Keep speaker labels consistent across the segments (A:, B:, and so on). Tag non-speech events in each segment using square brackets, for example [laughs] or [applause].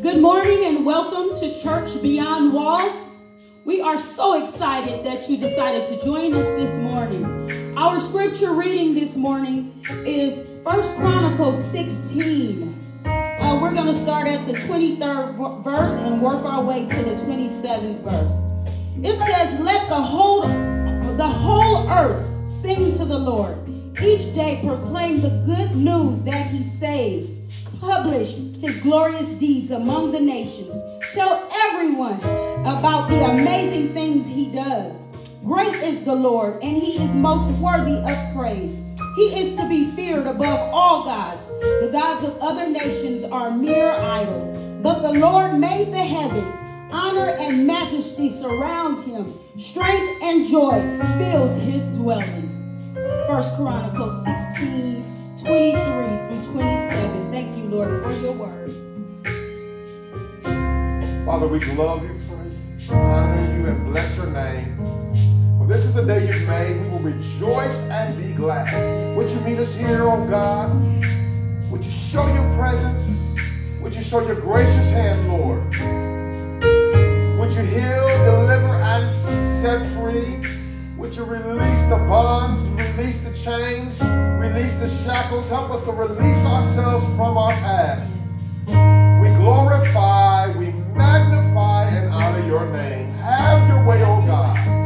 A: Good morning and welcome to Church Beyond Walls. We are so excited that you decided to join us this morning. Our scripture reading this morning is First Chronicles 16. Uh, we're going to start at the 23rd verse and work our way to the 27th verse. It says, "Let the whole the whole earth sing to the Lord. Each day proclaim the good news that He saves. Publish His glorious deeds among the nations. Tell everyone about the amazing things He does. Great is the Lord, and He is most worthy of praise." He is to be feared above all gods. The gods of other nations are mere idols. But the Lord made the heavens. Honor and majesty surround him. Strength and joy fills his dwelling. First Chronicles 16, 23 through 27. Thank you, Lord, for your word.
B: Father, we love you, friend. Honor you and bless your name. This is a day you've made. We will rejoice and be glad. Would you meet us here, oh God? Would you show your presence? Would you show your gracious hand, Lord? Would you heal, deliver, and set free? Would you release the bonds, release the chains, release the shackles? Help us to release ourselves from our past. We glorify, we magnify, and honor your name. Have your way, oh God.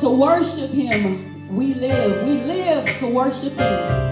A: to worship him. We live. We live to worship him.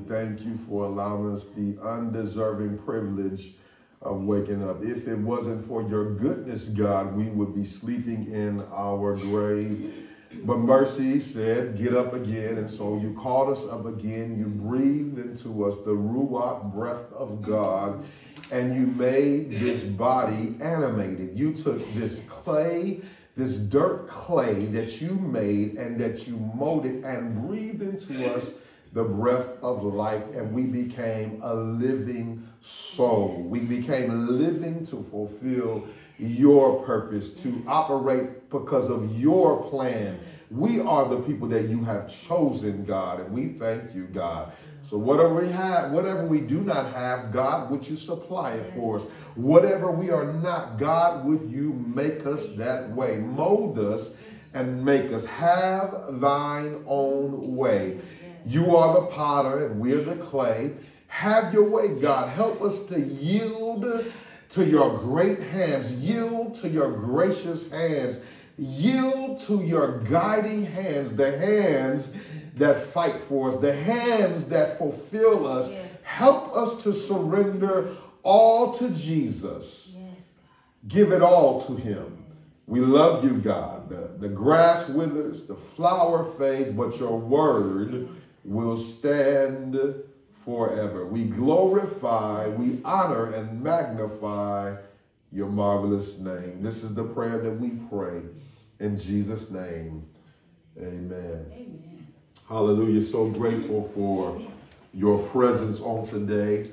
B: Thank you for allowing us the undeserving privilege of waking up. If it wasn't for your goodness, God, we would be sleeping in our grave. But mercy said, Get up again. And so you called us up again. You breathed into us the Ruach breath of God, and you made this body animated. You took this clay, this dirt clay that you made and that you molded and breathed into us the breath of life, and we became a living soul. We became living to fulfill your purpose, to operate because of your plan. We are the people that you have chosen, God, and we thank you, God. So whatever we have, whatever we do not have, God, would you supply it for us? Whatever we are not, God, would you make us that way? Mold us and make us have thine own way. You are the potter and we're the clay. Have your way, God. Help us to yield to your great hands, yield to your gracious hands, yield to your guiding hands, the hands that fight for us, the hands that fulfill us. Yes. Help us to surrender all to Jesus. Yes, Give it all to him. We love you, God. The, the grass withers, the flower fades, but your word will stand forever. We glorify, we honor, and magnify your marvelous name. This is the prayer that we pray in Jesus' name. Amen. Amen. Hallelujah. So grateful for your presence on today.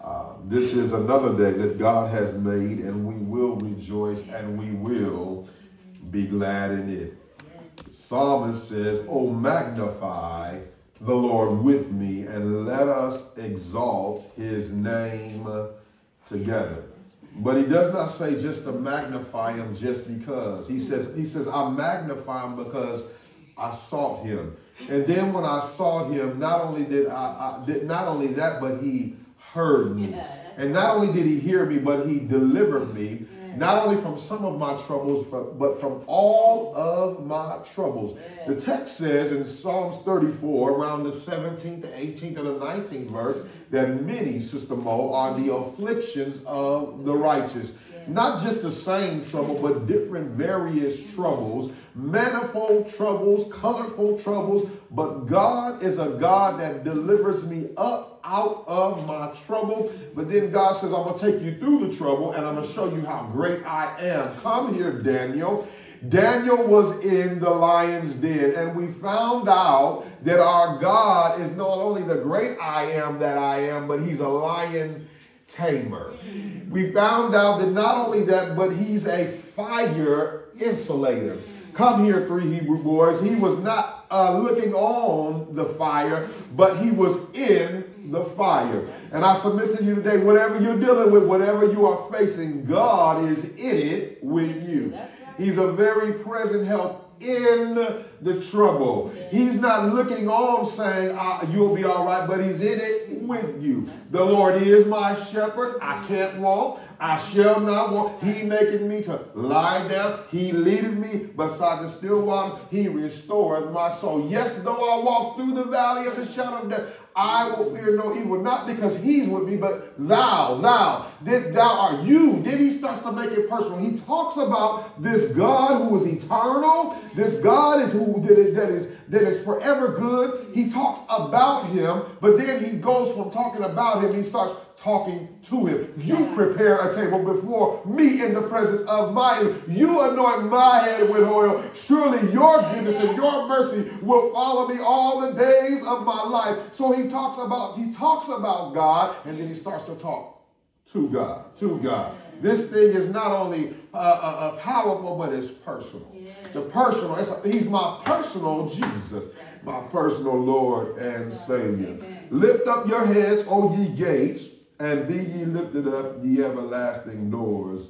B: Uh, this is another day that God has made, and we will rejoice and we will be glad in it. Psalmist says, Oh, magnify the Lord with me, and let us exalt his name together. But he does not say just to magnify him just because. He says, he says, I magnify him because I sought him. And then when I sought him, not only did I, I did not only that, but he heard me. Yeah, and not only did he hear me, but he delivered me not only from some of my troubles, but from all of my troubles. The text says in Psalms 34, around the 17th, the 18th, and the 19th verse, that many, Sister Mo, are the afflictions of the righteous. Not just the same trouble, but different various troubles, manifold troubles, colorful troubles. But God is a God that delivers me up out of my trouble. But then God says, I'm going to take you through the trouble and I'm going to show you how great I am. Come here, Daniel. Daniel was in the lion's den, and we found out that our God is not only the great I am that I am, but he's a lion tamer. We found out that not only that, but he's a fire insulator. Come here, three Hebrew boys. He was not uh, looking on the fire, but he was in the fire. And I submit to you today, whatever you're dealing with, whatever you are facing, God is in it with you. He's a very present help in the trouble. He's not looking on saying, ah, you'll be all right, but he's in it with you. The Lord is my shepherd. I can't walk. I shall not walk. He maketh me to lie down. He leadeth me beside the still water. He restoreth my soul. Yes, though I walk through the valley of the shadow of death, I will fear no evil. Not because he's with me, but thou, thou, did thou are you. Then he starts to make it personal. He talks about this God who is eternal. This God is who that is, that is that is forever good. He talks about him, but then he goes from talking about him, he starts talking to him. You prepare a table before me in the presence of my You anoint my head with oil. Surely your goodness and your mercy will follow me all the days of my life. So he talks about he talks about God and then he starts to talk to God, to God. This thing is not only uh, uh, uh powerful, but it's personal. The personal, he's my personal Jesus, my personal Lord and Savior. Lift up your heads, O ye gates, and be ye lifted up, ye everlasting doors.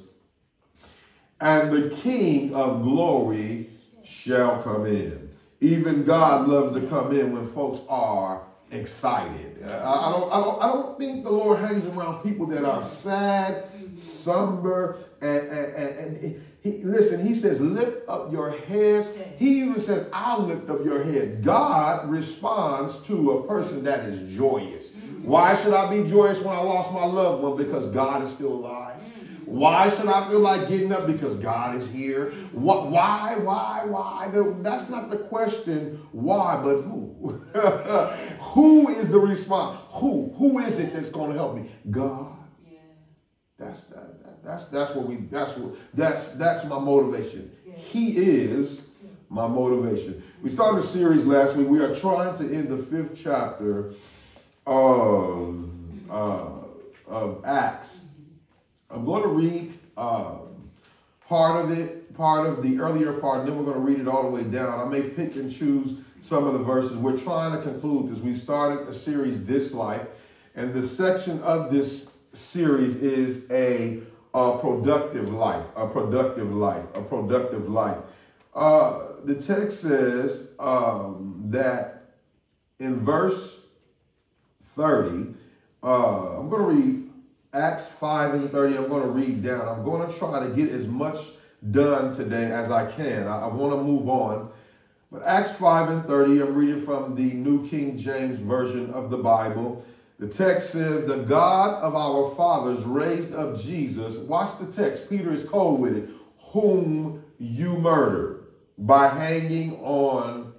B: And the King of glory shall come in. Even God loves to come in when folks are excited. I, I, don't, I, don't, I don't think the Lord hangs around people that are sad, somber, and, and, and, and he, listen, he says, lift up your heads. He even says, I'll lift up your head. God responds to a person that is joyous. Why should I be joyous when I lost my loved one? Because God is still alive. Why should I feel like getting up? Because God is here. What? Why? Why? Why? That's not the question. Why? But who? [laughs] who is the response? Who? Who is it that's going to help me? God. That's that, that, That's that's what we. That's what. That's that's my motivation. Yeah. He is my motivation. We started a series last week. We are trying to end the fifth chapter of uh, of Acts. I'm going to read uh, part of it, part of the earlier part, and then we're going to read it all the way down. I may pick and choose some of the verses. We're trying to conclude this. We started a series, This Life, and the section of this series is a, a productive life, a productive life, a productive life. Uh, the text says um, that in verse 30, uh, I'm going to read Acts 5 and 30. I'm going to read down. I'm going to try to get as much done today as I can. I, I want to move on. But Acts 5 and 30, I'm reading from the New King James Version of the Bible. The text says, The God of our fathers raised up Jesus. Watch the text. Peter is cold with it. Whom you murdered by hanging on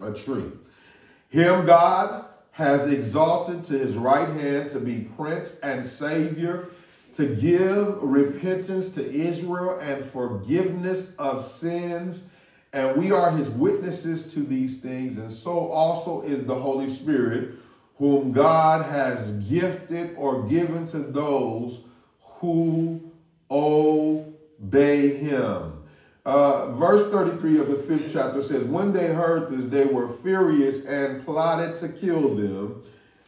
B: a tree. Him, God, has exalted to his right hand to be prince and savior, to give repentance to Israel and forgiveness of sins. And we are his witnesses to these things. And so also is the Holy Spirit, whom God has gifted or given to those who obey him. Uh, verse 33 of the fifth chapter says, When they heard this, they were furious and plotted to kill them.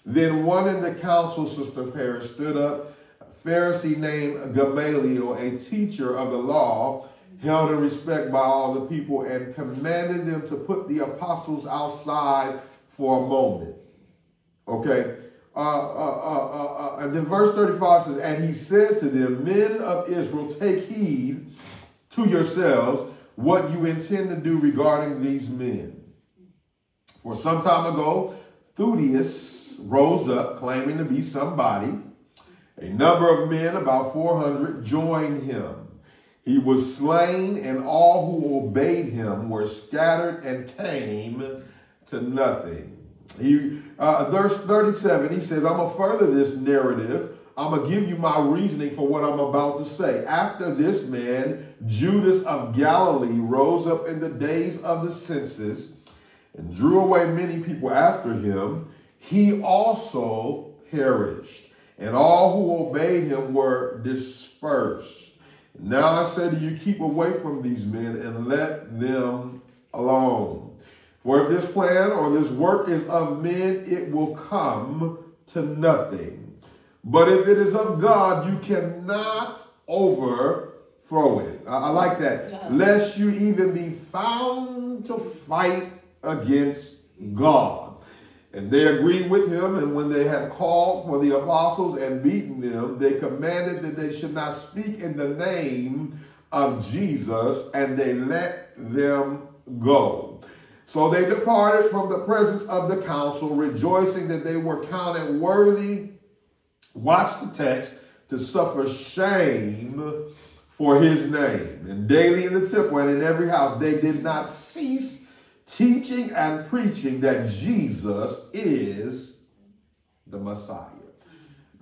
B: Then one in the council, Sister Paris, stood up, a Pharisee named Gamaliel, a teacher of the law, held in respect by all the people, and commanded them to put the apostles outside for a moment. Okay? Uh, uh, uh, uh, uh and then verse 35 says, And he said to them, Men of Israel, take heed to yourselves what you intend to do regarding these men. For some time ago, Theudas rose up claiming to be somebody. A number of men, about 400, joined him. He was slain, and all who obeyed him were scattered and came to nothing. He, uh, verse 37, he says, I'm going to further this narrative I'm going to give you my reasoning for what I'm about to say. After this man, Judas of Galilee, rose up in the days of the census and drew away many people after him. He also perished, and all who obeyed him were dispersed. Now I say to you, keep away from these men and let them alone. For if this plan or this work is of men, it will come to nothing. But if it is of God, you cannot overthrow it. I, I like that. Yeah. Lest you even be found to fight against God. And they agreed with him, and when they had called for the apostles and beaten them, they commanded that they should not speak in the name of Jesus, and they let them go. So they departed from the presence of the council, rejoicing that they were counted worthy watch the text, to suffer shame for his name. And daily in the temple and in every house, they did not cease teaching and preaching that Jesus is the Messiah.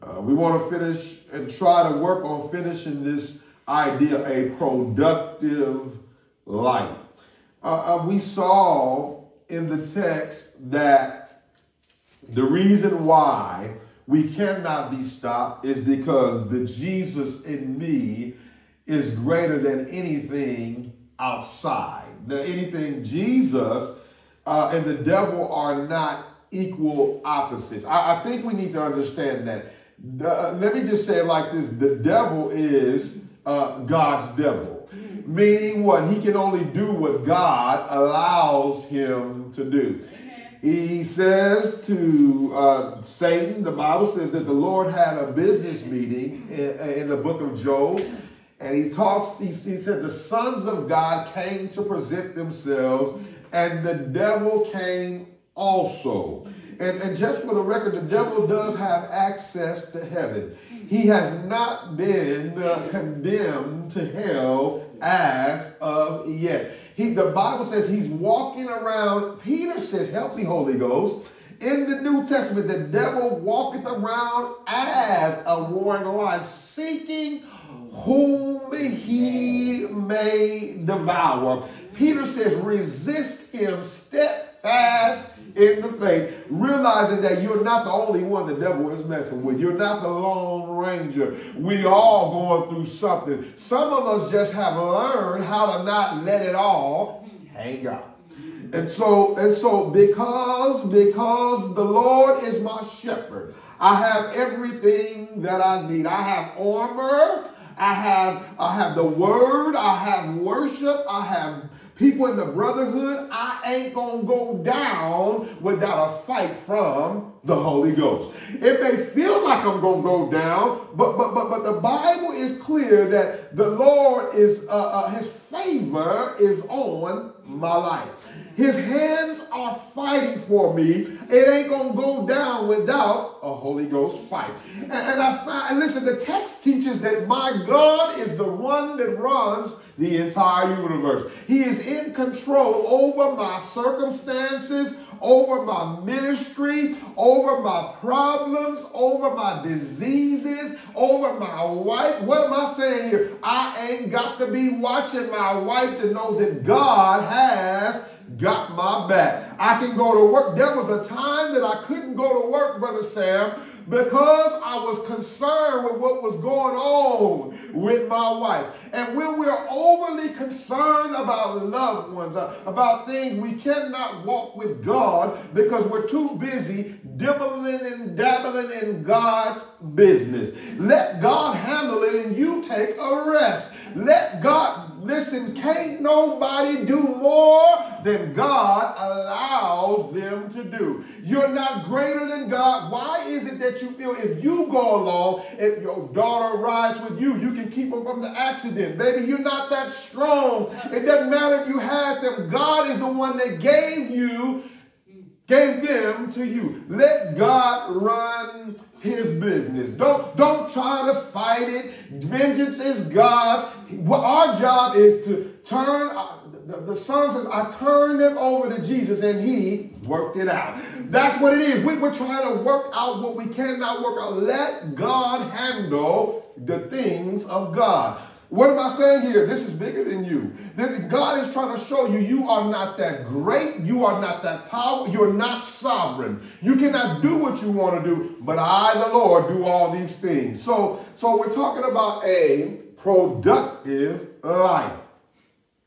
B: Uh, we want to finish and try to work on finishing this idea a productive life. Uh, uh, we saw in the text that the reason why we cannot be stopped is because the Jesus in me is greater than anything outside. The, anything Jesus uh, and the devil are not equal opposites. I, I think we need to understand that. The, let me just say it like this the devil is uh, God's devil. Meaning what? He can only do what God allows him to do. He says to uh, Satan, the Bible says that the Lord had a business meeting in, in the book of Job. And he talks, he, he said, the sons of God came to present themselves, and the devil came also. And, and just for the record, the devil does have access to heaven. He has not been uh, condemned to hell as of yet. He, the Bible says he's walking around. Peter says, Help me, Holy Ghost. In the New Testament, the devil walketh around as a roaring lion, seeking whom he may devour. Peter says, resist him steadfast in the faith, realizing that you're not the only one the devil is messing with. You're not the Lone Ranger. We all going through something. Some of us just have learned how to not let it all hang out. And so, and so because, because the Lord is my shepherd, I have everything that I need. I have armor, I have, I have the word, I have worship, I have people in the brotherhood, I ain't gonna go down without a fight from the Holy Ghost. It may feel like I'm gonna go down, but but but but the Bible is clear that the Lord is uh, uh, His favor is on my life. His hands are fighting for me. It ain't gonna go down without a Holy Ghost fight. And, and I find, and listen, the text teaches that my God is the one that runs the entire universe. He is in control over my circumstances, over my ministry, over my problems, over my diseases, over my wife. What am I saying here? I ain't got to be watching my wife to know that God has got my back. I can go to work. There was a time that I couldn't go to work, Brother Sam, because I was concerned with what was going on with my wife. And when we're overly concerned about loved ones, uh, about things, we cannot walk with God because we're too busy dibbling and dabbling in God's business. Let God handle it and you take a rest. Let God, listen, can't nobody do more than God allows them to do. You're not greater than God. Why is it that you feel if you go along, if your daughter rides with you, you can keep them from the accident? Baby, you're not that strong. It doesn't matter if you had them. God is the one that gave you gave them to you. Let God run his business. Don't, don't try to fight it. Vengeance is God. Our job is to turn, uh, the, the song says, I turned them over to Jesus and he worked it out. That's what it is. We, we're trying to work out what we cannot work out. Let God handle the things of God. What am I saying here? This is bigger than you. God is trying to show you you are not that great. You are not that powerful. You're not sovereign. You cannot do what you want to do, but I, the Lord, do all these things. So, so we're talking about a productive life.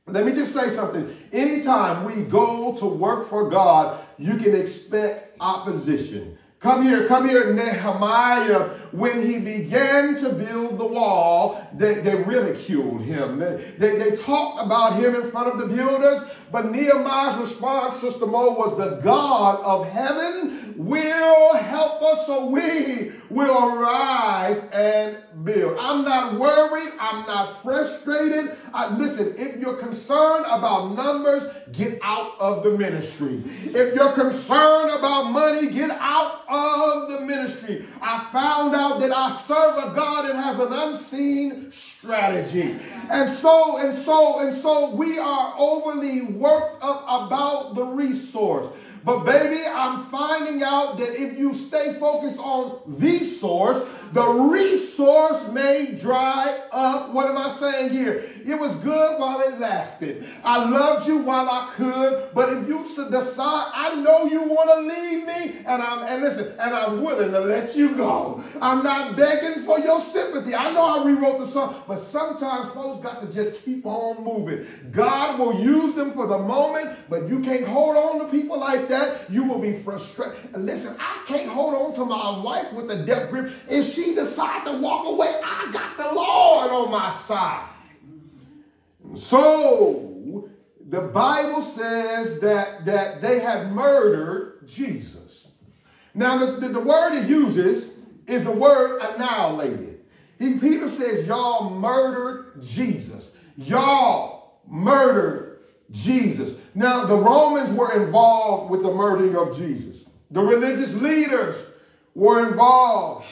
B: Let me just say something. Anytime we go to work for God, you can expect opposition. Come here, come here, Nehemiah. When he began to build the wall, they, they ridiculed him. They, they, they, talked about him in front of the builders, but Nehemiah's response, Sister Mo, was the God of heaven will help us so we will rise and build. I'm not worried. I'm not frustrated. I, listen, if you're concerned about numbers, get out of the ministry. If you're concerned about money, get out of the ministry. I found out that I serve a God that has an unseen strategy. And so, and so, and so we are overly worked up about the resource. But baby, I'm finding out that if you stay focused on the source, the resource may dry up. What am I saying here? It was good while it lasted. I loved you while I could, but if you decide, I know you want to leave me, and I'm and listen, and I'm willing to let you go. I'm not begging for your sympathy. I know I rewrote the song, but sometimes folks got to just keep on moving. God will use them for the moment, but you can't hold on to people like that. You will be frustrated. Listen, I can't hold on to my wife with a death grip. If she decide to walk away, I got the Lord on my side. So the Bible says that, that they have murdered Jesus. Now, the, the, the word it uses is the word annihilated. He, Peter says, Y'all murdered Jesus. Y'all murdered Jesus. Now, the Romans were involved with the murdering of Jesus. The religious leaders were involved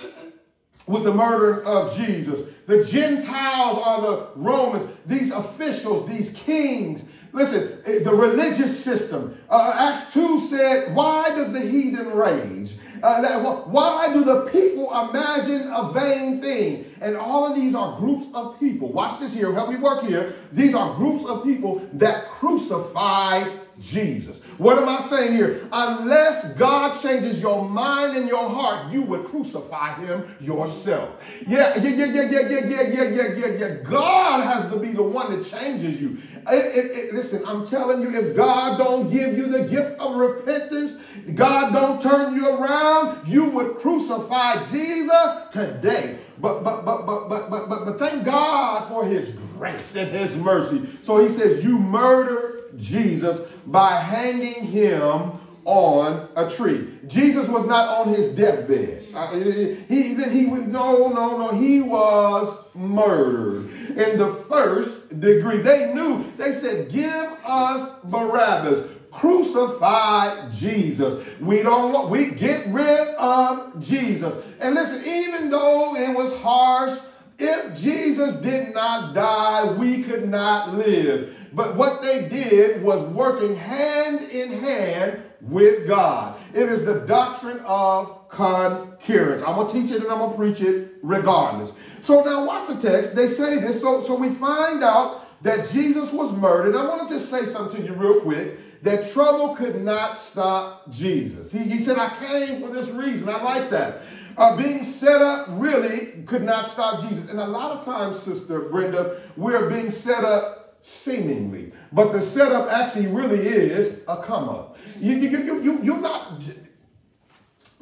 B: with the murder of Jesus. The Gentiles are the Romans, these officials, these kings. Listen, eh, the religious system. Uh, Acts 2 said, Why does the heathen rage? Uh, why do the people imagine a vain thing? And all of these are groups of people. Watch this here. Help me work here. These are groups of people that crucify Jesus. What am I saying here? Unless God changes your mind and your heart, you would crucify him yourself. Yeah, yeah, yeah, yeah, yeah, yeah, yeah, yeah, yeah, yeah, yeah. God has to be the one that changes you. It, it, it, listen, I'm telling you, if God don't give you the gift of repentance, God don't turn you around, you would crucify Jesus today. But but but but but but but, but thank God for his grace and his mercy. So he says, You murder Jesus by hanging him on a tree. Jesus was not on his deathbed. Uh, he, he, no, no, no. He was murdered in the first degree. They knew, they said, give us Barabbas. Crucify Jesus. We don't want, we get rid of Jesus. And listen, even though it was harsh, if Jesus did not die, we could not live. But what they did was working hand in hand with God. It is the doctrine of concurrence. I'm going to teach it and I'm going to preach it regardless. So now watch the text. They say this. So, so we find out that Jesus was murdered. I want to just say something to you real quick. That trouble could not stop Jesus. He, he said, I came for this reason. I like that. Uh, being set up really could not stop Jesus. And a lot of times, Sister Brenda, we're being set up seemingly. But the setup actually really is a come up. You, you, you, you, you're not.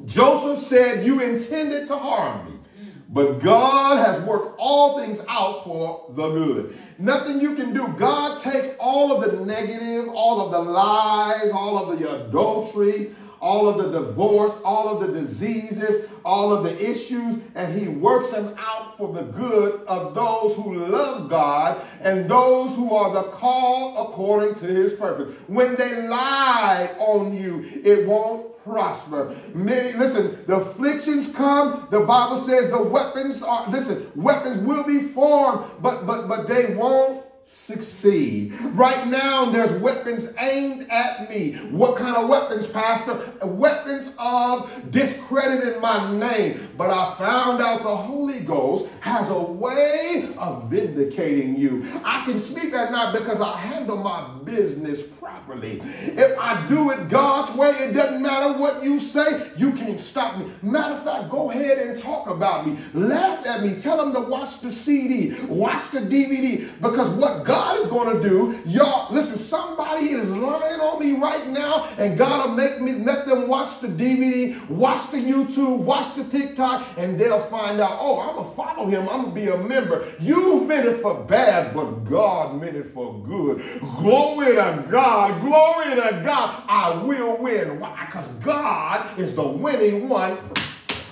B: Joseph said, You intended to harm me. But God has worked all things out for the good. Nothing you can do. God takes all of the negative, all of the lies, all of the adultery, all of the divorce, all of the diseases, all of the issues, and he works them out for the good of those who love God and those who are the called according to his purpose. When they lie on you, it won't prosper. Many, listen, the afflictions come. The Bible says the weapons are, listen, weapons will be formed, but but but they won't succeed. Right now, there's weapons aimed at me. What kind of weapons, Pastor? Weapons of discrediting my name. But I found out the Holy Ghost has a way of vindicating you. I can sleep at night because I handle my business properly. If I do it God's way, it doesn't matter what you say, you can't stop me. Matter of fact, go ahead and talk about me. Laugh at me. Tell them to watch the CD, watch the DVD, because what God is going to do, y'all, listen, somebody is lying on me right now, and God will make me let them watch the DVD, watch the YouTube, watch the TikTok, and they'll find out, oh, I'm gonna follow him, I'm gonna be a member. You meant it for bad, but God meant it for good. Glory to God, glory to God. I will win. Why? Because God is the winning one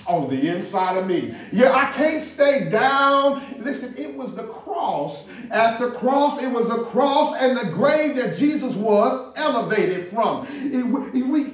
B: on the inside of me. Yeah, I can't stay down. Listen, it was the cross. At the cross, it was the cross and the grave that Jesus was elevated from. It, we,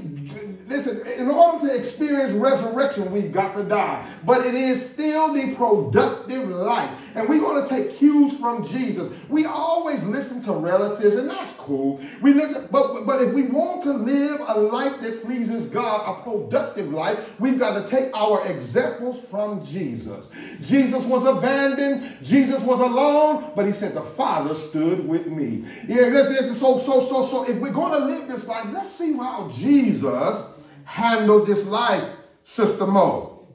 B: Listen, in order to experience resurrection, we've got to die. But it is still the productive life. And we're going to take cues from Jesus. We always listen to relatives, and that's cool. We listen, but, but if we want to live a life that pleases God, a productive life, we've got to take our examples from Jesus. Jesus was abandoned, Jesus was alone, but he said, The Father stood with me. Yeah, listen, listen, so, so, so, so if we're going to live this life, let's see how Jesus handle this life, Sister Mo.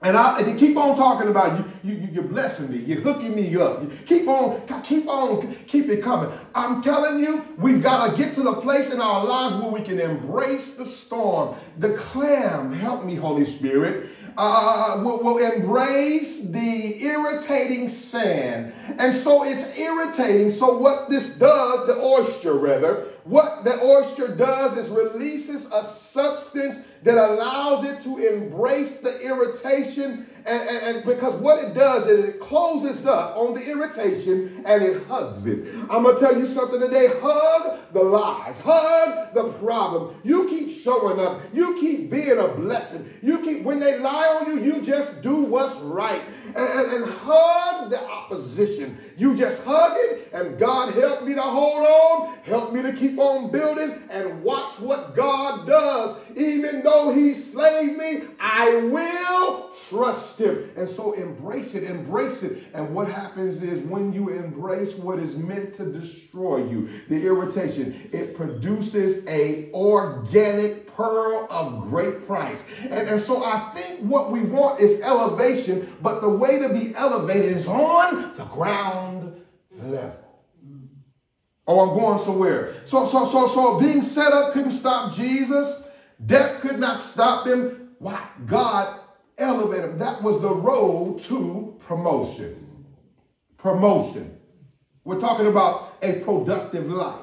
B: And I and keep on talking about you, you, you're blessing me, you're hooking me up. Keep on, keep on, keep it coming. I'm telling you, we've got to get to the place in our lives where we can embrace the storm. The clam, help me, Holy Spirit, uh, will, will embrace the irritating sand. And so it's irritating. So what this does, the oyster rather, what the oyster does is releases a substance that allows it to embrace the irritation and, and, and, because what it does is it closes up on the irritation and it hugs it. I'm going to tell you something today. Hug the lies. Hug the problem. You keep showing up. You keep being a blessing. You keep, when they lie on you, you just do what's right. And, and, and hug the opposition. You just hug it and God help me to hold on. Help me to keep on building and watch what God does. Even though he slays me, I will trust him. And so embrace it, embrace it. And what happens is when you embrace what is meant to destroy you, the irritation, it produces a organic pearl of great price. And, and so I think what we want is elevation, but the way to be elevated is on the ground level. Oh, I'm going somewhere. So, so, so, so being set up couldn't stop Jesus. Death could not stop him. Why? God elevate them. That was the road to promotion. Promotion. We're talking about a productive life.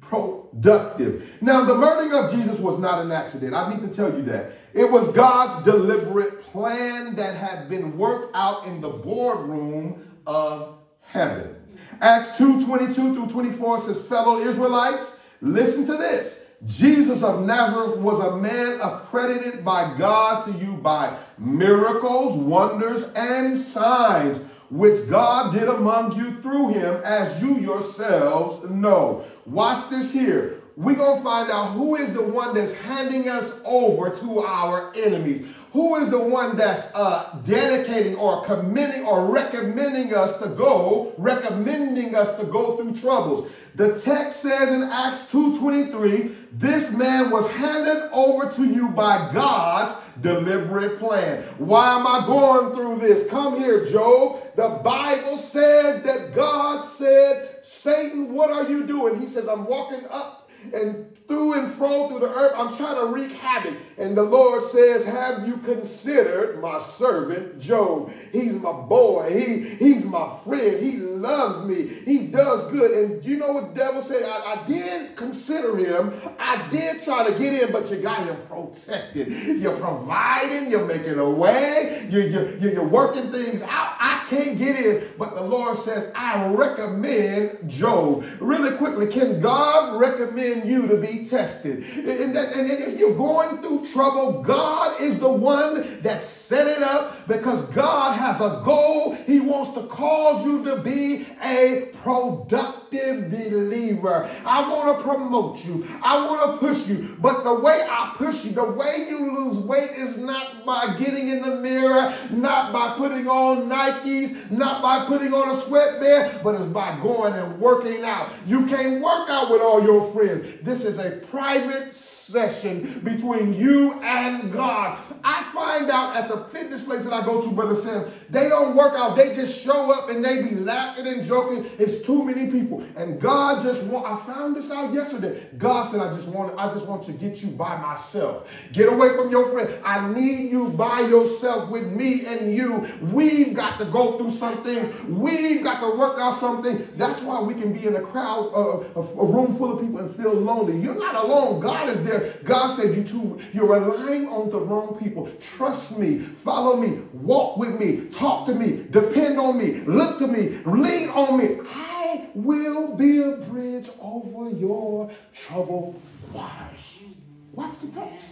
B: Productive. Now, the murdering of Jesus was not an accident. I need to tell you that. It was God's deliberate plan that had been worked out in the boardroom of heaven. Acts 2 22 through 24 says, Fellow Israelites, listen to this. Jesus of Nazareth was a man accredited by God to you by miracles, wonders, and signs, which God did among you through him, as you yourselves know. Watch this here. We're going to find out who is the one that's handing us over to our enemies. Who is the one that's uh, dedicating or committing or recommending us to go, recommending us to go through troubles? The text says in Acts 2.23, this man was handed over to you by God's deliberate plan. Why am I going through this? Come here, Job. The Bible says that God said, Satan, what are you doing? He says, I'm walking up and through and fro through the earth. I'm trying to wreak havoc. And the Lord says, Have you considered my servant Job? He's my boy. He, he's my friend. He loves me. He does good. And you know what the devil said? I, I did consider him. I did try to get in, but you got him protected. You're providing. You're making a way. You're, you're, you're working things out. I can't get in. But the Lord says, I recommend Job. Really quickly, can God recommend you to be tested. And, and, and if you're going through trouble, God is the one that set it up because God has a goal. He wants to cause you to be a productive believer. I want to promote you. I want to push you. But the way I push you, the way you lose weight is not by getting in the mirror, not by putting on Nikes, not by putting on a sweatband, but it's by going and working out. You can't work out with all your friends. This is a private session between you and God. I find out at the fitness place that I go to, Brother Sam, they don't work out. They just show up and they be laughing and joking. It's too many people. And God just want, I found this out yesterday. God said, I just want, I just want to get you by myself. Get away from your friend. I need you by yourself with me and you. We've got to go through some things. We've got to work out something. That's why we can be in a crowd, uh, a, a room full of people and feel lonely. You're not alone. God is there God said, you too, you're relying on the wrong people. Trust me, follow me, walk with me, talk to me, depend on me, look to me, lean on me. I will be a bridge over your troubled waters. Watch the text.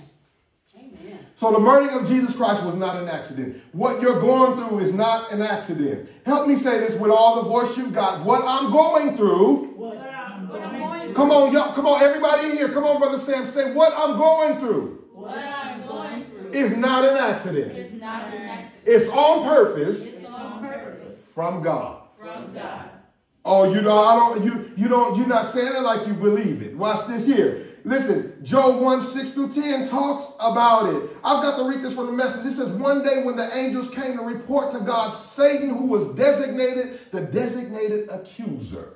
B: So the murdering of Jesus Christ was not an accident. What you're going through is not an accident. Help me say this with all the voice you've got. What I'm going through Come on, y'all. Come on, everybody in here. Come on, Brother Sam. Say what I'm going through.
C: What I'm going through
B: is not an accident.
C: It's not an accident.
B: It's on purpose.
C: It's on purpose.
B: From God.
C: From God.
B: Oh, you know, I don't. You you don't. You're not saying it like you believe it. Watch this here. Listen, Job 1 6 through 10 talks about it. I've got to read this from the message. It says, One day when the angels came to report to God, Satan, who was designated the designated accuser,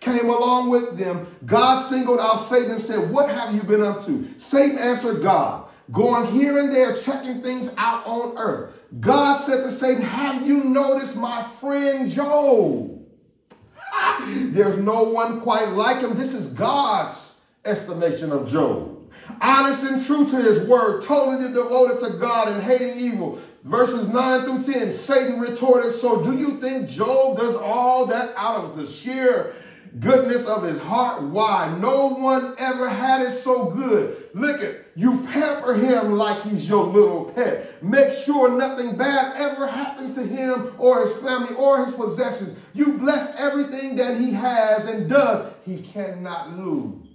B: came along with them. God singled out Satan and said, What have you been up to? Satan answered God, going here and there, checking things out on earth. God said to Satan, Have you noticed my friend Job? [laughs] There's no one quite like him. This is God's estimation of Job. Honest and true to his word, totally devoted to God and hating evil. Verses 9 through 10, Satan retorted, So do you think Job does all that out of the sheer goodness of his heart? Why? No one ever had it so good. Look at you pamper him like he's your little pet. Make sure nothing bad ever happens to him or his family or his possessions. You bless everything that he has and does. He cannot lose.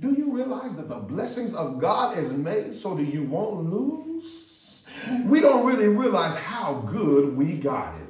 B: Do you realize that the blessings of God is made so that you won't lose? We don't really realize how good we got it.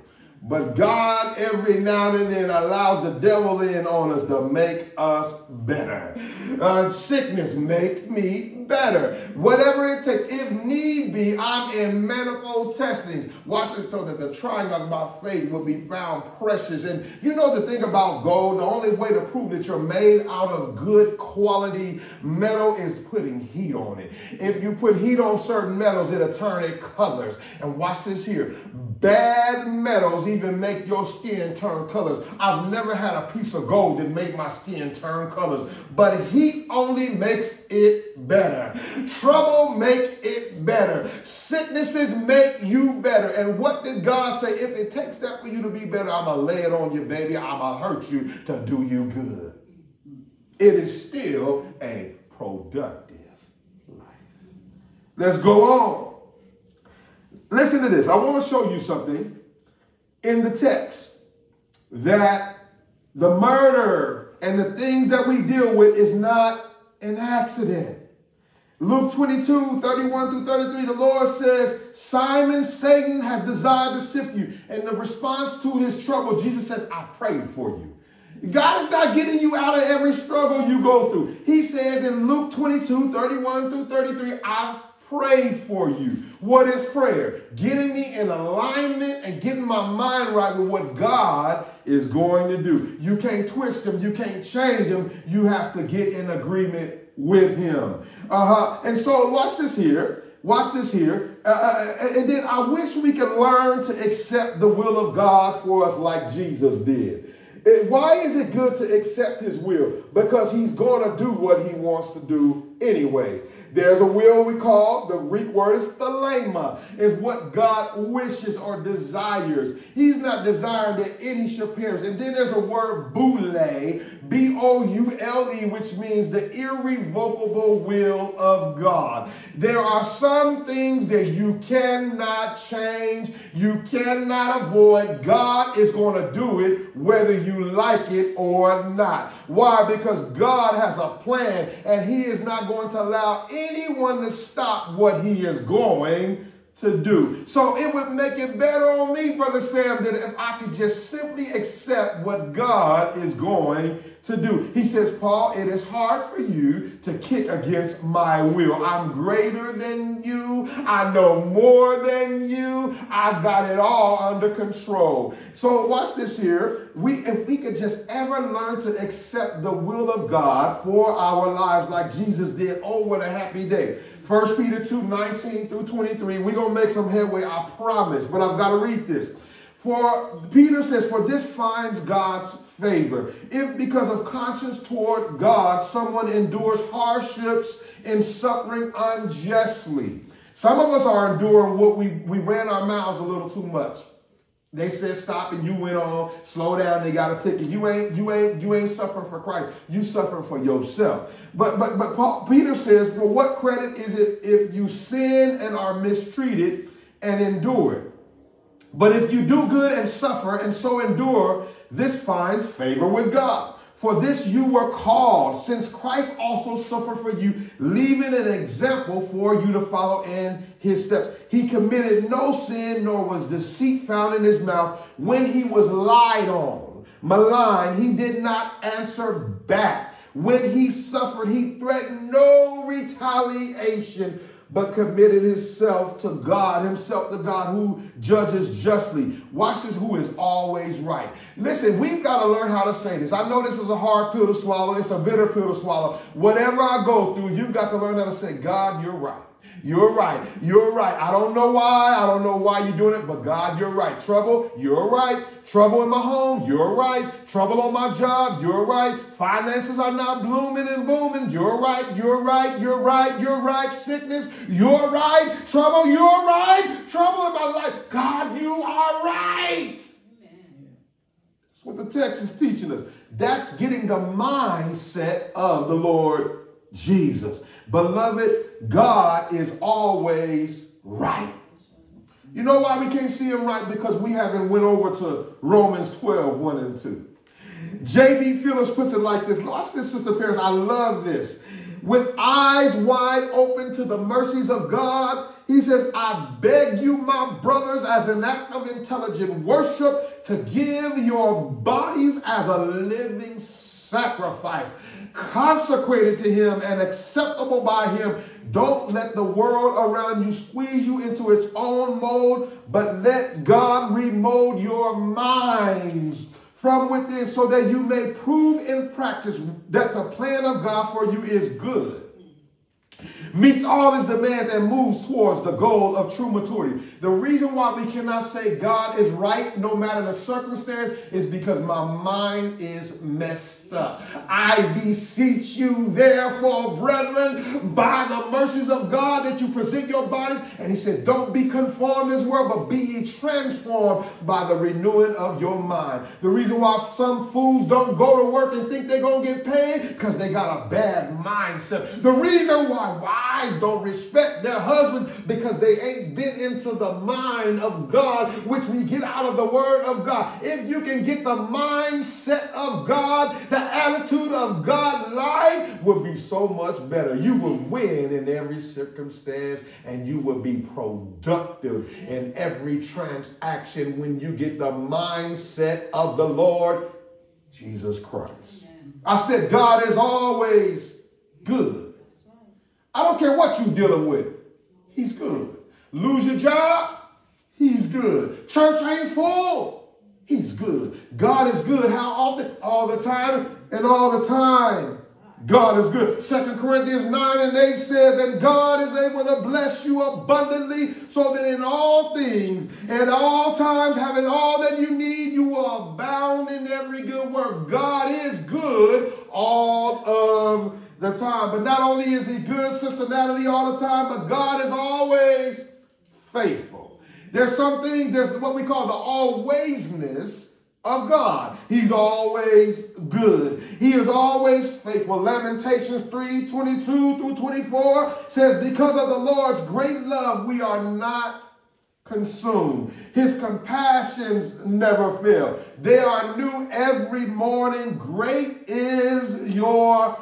B: But God, every now and then, allows the devil in on us to make us better. Uh, sickness, make me better. Whatever it takes, if need be, I'm in manifold testings. Watch it so that the trying of my faith will be found precious. And you know the thing about gold, the only way to prove that you're made out of good quality metal is putting heat on it. If you put heat on certain metals, it'll turn it colors. And watch this here. Bad metals even make your skin turn colors. I've never had a piece of gold that made my skin turn colors, but heat only makes it better. Trouble make it better. Sicknesses make you better. And what did God say? If it takes that for you to be better, I'm going to lay it on you, baby. I'm going to hurt you to do you good. It is still a productive life. Let's go on. Listen to this. I want to show you something in the text that the murder and the things that we deal with is not an accident. Luke 22, 31 through 33, the Lord says, Simon, Satan has desired to sift you. And the response to his trouble, Jesus says, I prayed for you. God is not getting you out of every struggle you go through. He says in Luke 22, 31 through 33, I've prayed for you. What is prayer? Getting me in alignment and getting my mind right with what God is going to do. You can't twist him, you can't change him. You have to get in agreement with him. Uh-huh. And so watch this here. Watch this here. Uh, uh, and then I wish we could learn to accept the will of God for us like Jesus did. Why is it good to accept his will? Because he's going to do what he wants to do anyways. There's a will we call, the Greek word is thelema, is what God wishes or desires. He's not desiring that any should perish. And then there's a word boule, B-O-U-L-E, which means the irrevocable will of God. There are some things that you cannot change, you cannot avoid. God is going to do it whether you like it or not. Why? Because God has a plan and he is not going to allow anyone to stop what he is going to do. So it would make it better on me, Brother Sam, that if I could just simply accept what God is going to do. He says, Paul, it is hard for you to kick against my will. I'm greater than you. I know more than you. I've got it all under control. So watch this here. We, if we could just ever learn to accept the will of God for our lives like Jesus did, oh, what a happy day. 1 Peter 2, 19 through 23. We're going to make some headway, I promise, but I've got to read this. For Peter says, For this finds God's favor. If because of conscience toward God, someone endures hardships and suffering unjustly. Some of us are enduring what we, we ran our mouths a little too much. They said stop and you went on, slow down, they got a ticket. You ain't, you ain't, you ain't suffering for Christ. You suffering for yourself. But but but Paul, Peter says, for what credit is it if you sin and are mistreated and endure? But if you do good and suffer and so endure, this finds favor with God. For this you were called, since Christ also suffered for you, leaving an example for you to follow in his steps. He committed no sin, nor was deceit found in his mouth. When he was lied on, maligned, he did not answer back. When he suffered, he threatened no retaliation but committed himself to God, himself to God who judges justly. Watch this, who is always right. Listen, we've got to learn how to say this. I know this is a hard pill to swallow. It's a bitter pill to swallow. Whatever I go through, you've got to learn how to say, God, you're right. You're right. You're right. I don't know why. I don't know why you're doing it, but God, you're right. Trouble, you're right. Trouble in my home, you're right. Trouble on my job, you're right. Finances are not blooming and booming, you're right. You're right. You're right. You're right. Sickness, you're right. Trouble, you're right. Trouble in my life, God, you are right. That's what the text is teaching us. That's getting the mindset of the Lord Jesus. Beloved, God is always right. You know why we can't see him right? Because we haven't went over to Romans 12, 1 and 2. J.B. Phillips puts it like this. Lost this, Sister Paris. I love this. With eyes wide open to the mercies of God, he says, I beg you, my brothers, as an act of intelligent worship, to give your bodies as a living sacrifice, consecrated to him and acceptable by him. Don't let the world around you squeeze you into its own mold, but let God remold your minds from within so that you may prove in practice that the plan of God for you is good meets all his demands and moves towards the goal of true maturity. The reason why we cannot say God is right no matter the circumstance is because my mind is messed up. I beseech you, therefore, brethren, by the mercies of God, that you present your bodies. And he said, Don't be conformed to this world, but be ye transformed by the renewing of your mind. The reason why some fools don't go to work and think they're going to get paid because they got a bad mindset. The reason why, why wives don't respect their husbands because they ain't been into the mind of God, which we get out of the word of God. If you can get the mindset of God, the attitude of God, life would be so much better. You would win in every circumstance and you would be productive in every transaction when you get the mindset of the Lord Jesus Christ. I said, God is always good. I don't care what you're dealing with. He's good. Lose your job? He's good. Church ain't full? He's good. God is good. How often? All the time and all the time. God is good. Second Corinthians 9 and 8 says, And God is able to bless you abundantly, so that in all things, at all times, having all that you need, you will abound in every good work. God is good all of the time. But not only is he good, Sister Natalie, all the time, but God is always faithful. There's some things, there's what we call the alwaysness of God. He's always good. He is always faithful. Lamentations 3 22 through 24 says, Because of the Lord's great love, we are not consumed. His compassions never fail. They are new every morning. Great is your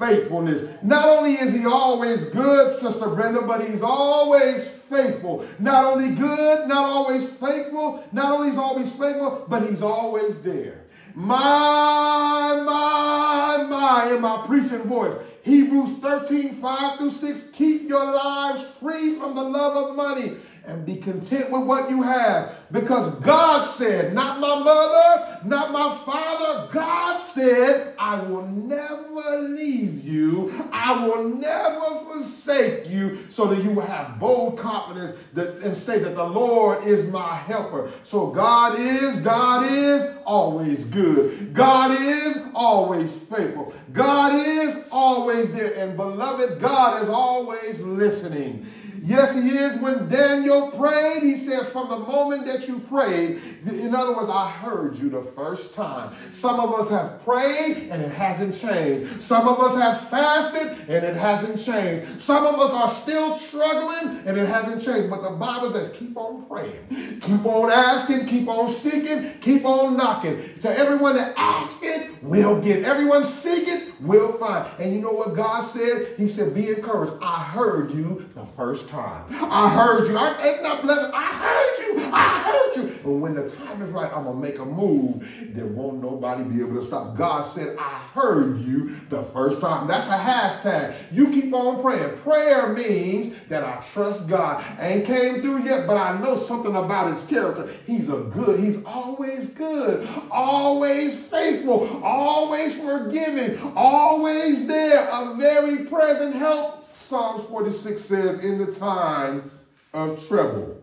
B: faithfulness. Not only is he always good, Sister Brenda, but he's always faithful. Not only good, not always faithful, not only is always faithful, but he's always there. My, my, my, in my preaching voice. Hebrews 13, 5 through 6. Keep your lives free from the love of money and be content with what you have. Because God said, not my mother, not my father, God said, I will never leave you. I will never forsake you so that you will have bold confidence that, and say that the Lord is my helper. So God is, God is always good. God is always faithful. God is always there. And beloved, God is always listening. Yes, he is. When Daniel prayed, he said, from the moment that you prayed, in other words, I heard you the first time. Some of us have prayed and it hasn't changed. Some of us have fasted and it hasn't changed. Some of us are still struggling and it hasn't changed. But the Bible says, keep on praying, keep on asking, keep on seeking, keep on knocking. To everyone that asks it, will get. Everyone seeking, will find. And you know what God said? He said, be encouraged. I heard you the first time. I heard you. I, ain't that blessed? I heard you. I heard you. And when the time is right, I'm going to make a move. Then won't nobody be able to stop. God said, I heard you the first time. That's a hashtag. You keep on praying. Prayer means that I trust God. ain't came through yet, but I know something about his character. He's a good, he's always good, always faithful, always forgiving, always there, a very present help Psalms 46 says, in the time of trouble.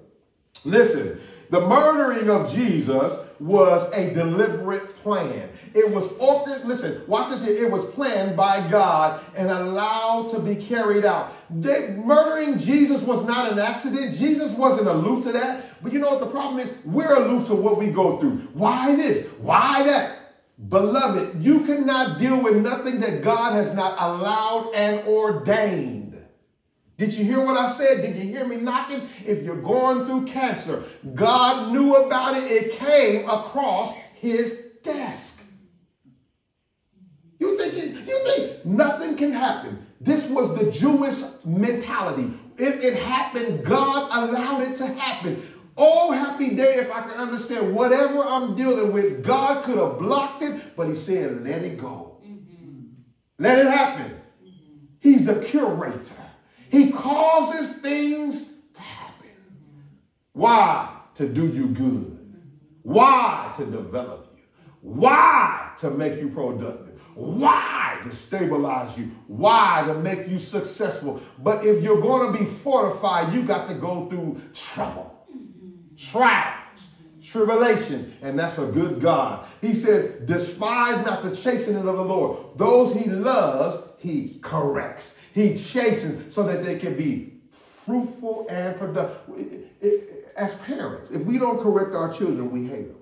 B: Listen, the murdering of Jesus was a deliberate plan. It was orchestrated. Listen, watch this here. It was planned by God and allowed to be carried out. They, murdering Jesus was not an accident. Jesus wasn't aloof to that. But you know what the problem is? We're aloof to what we go through. Why this? Why that? Beloved, you cannot deal with nothing that God has not allowed and ordained. Did you hear what I said? Did you hear me knocking? If you're going through cancer, God knew about it. It came across his desk. You think, you think nothing can happen. This was the Jewish mentality. If it happened, God allowed it to happen. Oh, happy day if I can understand whatever I'm dealing with. God could have blocked it, but he said, let it go. Mm-hmm. Let it happen. Mm-hmm. He's the curator. He causes things to happen. Why? To do you good. Why? To develop you. Why? To make you productive. Why? To stabilize you. Why? To make you successful. But if you're going to be fortified, you got to go through trouble, trials, tribulations. And that's a good God. He says, despise not the chastening of the Lord. Those he loves, he corrects. He chastens so that they can be fruitful and productive. As parents, if we don't correct our children, we hate them.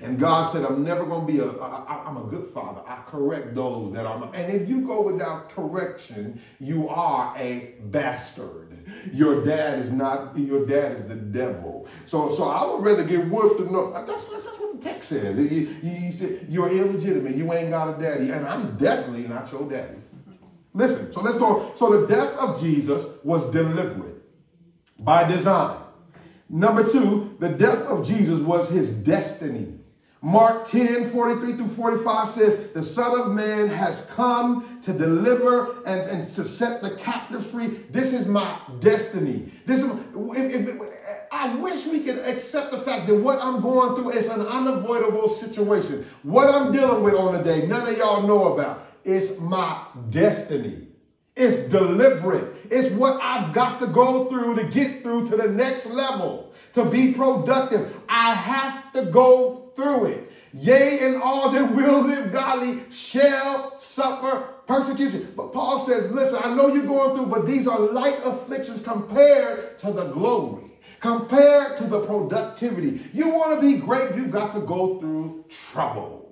B: And God said, I'm never going to be a, I, I'm a good father. I correct those that are, and if you go without correction, you are a bastard. Your dad is not, your dad is the devil. So, so I would rather get whooped than no, that's, that's, that's what the text says. He, he said, you're illegitimate. You ain't got a daddy. And I'm definitely not your daddy. Listen, so let's go. So the death of Jesus was deliberate by design. Number two, the death of Jesus was his destiny. Mark 10, 43 through 45 says, The Son of Man has come to deliver and, and to set the captives free. This is my destiny. This is, if, if, I wish we could accept the fact that what I'm going through is an unavoidable situation. What I'm dealing with on the day, none of y'all know about. It's my destiny. It's deliberate. It's what I've got to go through to get through to the next level, to be productive. I have to go through it. Yea, and all that will live godly shall suffer persecution. But Paul says, listen, I know you're going through, but these are light afflictions compared to the glory, compared to the productivity. You want to be great, you've got to go through trouble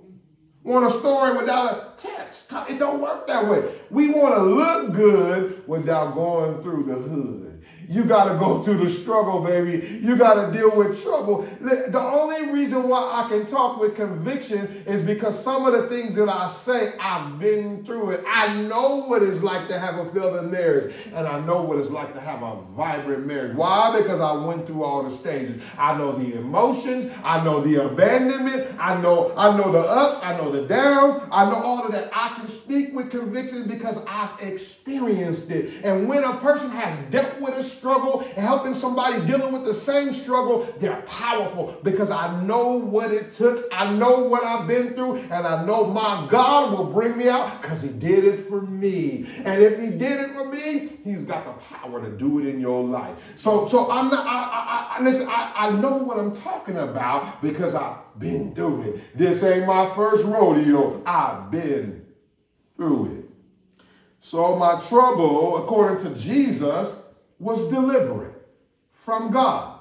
B: want a story without a text. It don't work that way. We want to look good without going through the hood. You got to go through the struggle, baby. You got to deal with trouble. The only reason why I can talk with conviction is because some of the things that I say, I've been through it. I know what it's like to have a failed marriage, and I know what it's like to have a vibrant marriage. Why? Because I went through all the stages. I know the emotions. I know the abandonment. I know, I know the ups. I know the downs. I know all of that. I can speak with conviction because I've experienced it. And when a person has dealt with a struggle and helping somebody dealing with the same struggle, they're powerful because I know what it took. I know what I've been through, and I know my God will bring me out because He did it for me. And if He did it for me, He's got the power to do it in your life. So, so I'm not. I, I, I listen. I, I know what I'm talking about because I've been through it. This ain't my first rodeo. I've been through it. So my trouble, according to Jesus, was deliberate from God.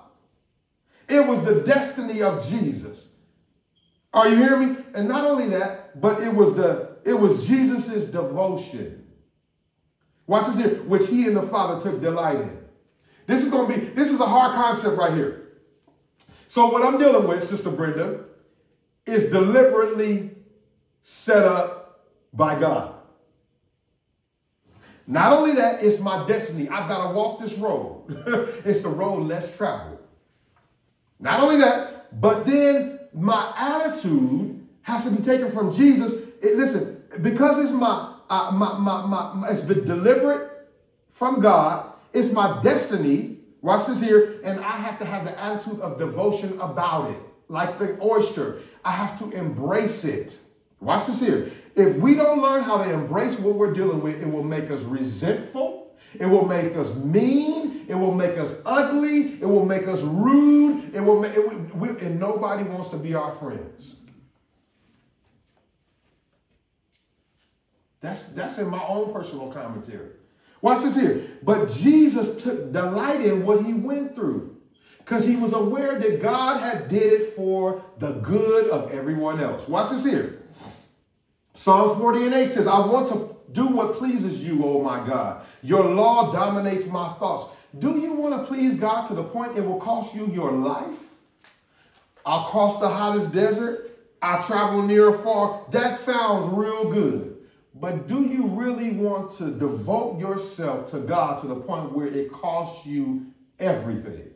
B: It was the destiny of Jesus. Are you hearing me? And not only that, but it was the it was Jesus's devotion. Watch this here, which he and the Father took delight in. This is going to be, this is a hard concept right here. So what I'm dealing with, Sister Brenda, is deliberately set up by God. Not only that, it's my destiny. I've got to walk this road. [laughs] it's the road less traveled. Not only that, But then my attitude has to be taken from Jesus. It- listen, because it's my, uh, my, my, my, my- it's been deliberate from God. It's my destiny. Watch this here. And I have to have the attitude of devotion about it. Like the oyster, I have to embrace it. Watch this here. If we don't learn how to embrace what we're dealing with, it will make us resentful. It will make us mean. It will make us ugly. It will make us rude. It will make, it, we, and nobody wants to be our friends. That's, that's in my own personal commentary. Watch this here. But Jesus took delight in what he went through because he was aware that God had did it for the good of everyone else. Watch this here. Psalm 40 and 8 says, I want to do what pleases you, oh my God. Your law dominates my thoughts. Do you want to please God to the point it will cost you your life? I'll cross the hottest desert. I'll travel near or far. That sounds real good. But do you really want to devote yourself to God to the point where it costs you everything?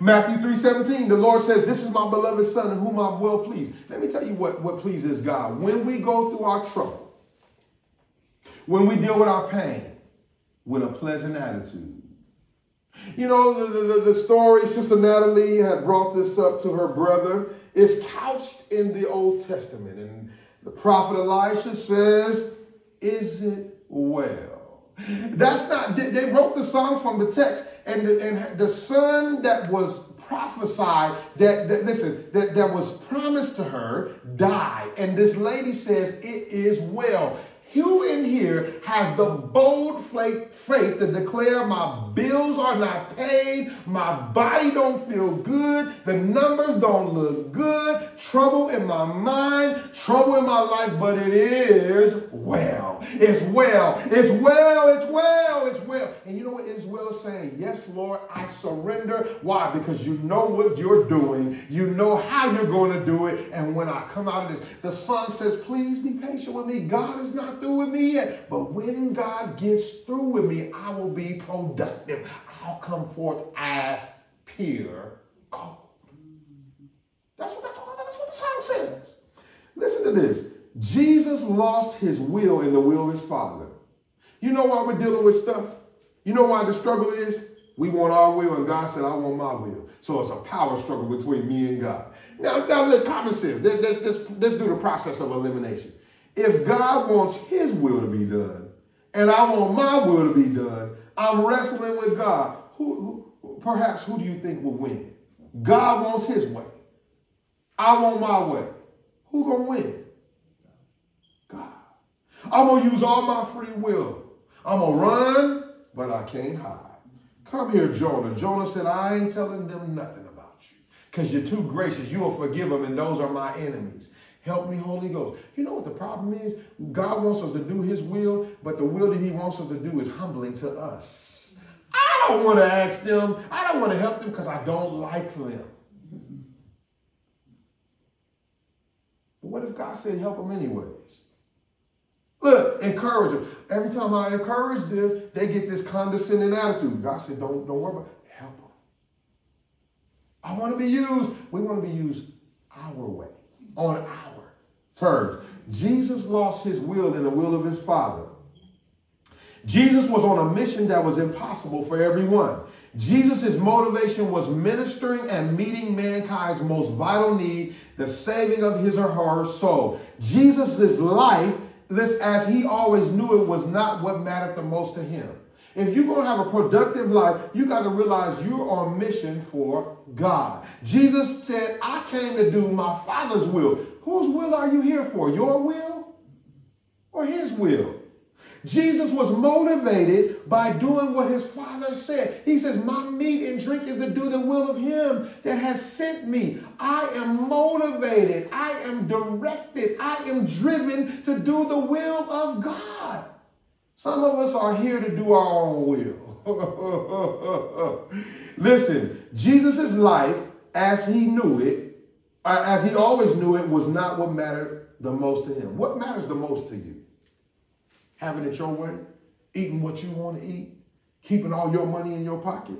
B: Matthew 3:17, the Lord says, This is my beloved son in whom I'm well pleased. Let me tell you what, what pleases God. When we go through our trouble, when we deal with our pain with a pleasant attitude. You know, the, the, the story, Sister Natalie had brought this up to her brother, is couched in the Old Testament. And the prophet Elisha says, Is it well? That's not, they- they wrote the song from the text, and the, and the son that was prophesied, that, that listen, that, that was promised to her died. And this lady says, It is well. Who in here has the bold faith to declare my bills are not paid, my body don't feel good, the numbers don't look good, trouble in my mind, trouble in my life, but it is well. It's well. It's well. It's well. It's well. And you know what is well saying? Yes, Lord, I surrender. Why? Because you know what you're doing. You know how you're going to do it. And when I come out of this, the son says, please be patient with me. God is not through with me yet. But when God gets through with me, I will be productive. I'll come forth as pure gold. That's what, what, that's what the song says. Listen to this. Jesus lost his will in the will of his Father. You know why we're dealing with stuff? You know why the struggle is? We want our will, and God said, I want my will. So it's a power struggle between me and God. Now, now look, common sense. Let's, let's, let's do the process of elimination. If God wants his will to be done, and I want my will to be done, I'm wrestling with God. Who, who perhaps who do you think will win? God wants his way. I want my way. Who gonna win? God. I'm gonna use all my free will. I'm gonna run, but I can't hide. Come here, Jonah. Jonah said, I ain't telling them nothing about you. Because you're too gracious. You will forgive them, and those are my enemies. Help me, Holy Ghost. You know what the problem is? God wants us to do his will, but the will that he wants us to do is humbling to us. I don't want to ask them. I don't want to help them because I don't like them. But what if God said help them anyways? Look, encourage them. Every time I encourage them, they get this condescending attitude. God said, don't, don't worry about it. Help them. I want to be used. We want to be used our way, on our terms. Jesus lost his will in the will of his Father. Jesus was on a mission that was impossible for everyone. Jesus' motivation was ministering and meeting mankind's most vital need, the saving of his or her soul. Jesus' life, this as he always knew it, was not what mattered the most to him. If you're going to have a productive life, you got to realize you're on mission for God. Jesus said, I came to do my Father's will. Whose will are you here for? Your will or his will? Jesus was motivated by doing what his father said. He says, My meat and drink is to do the will of him that has sent me. I am motivated. I am directed. I am driven to do the will of God. Some of us are here to do our own will. [laughs] Listen, Jesus' life, as he knew it, as he always knew it, was not what mattered the most to him. What matters the most to you? Having it your way? Eating what you want to eat? Keeping all your money in your pocket?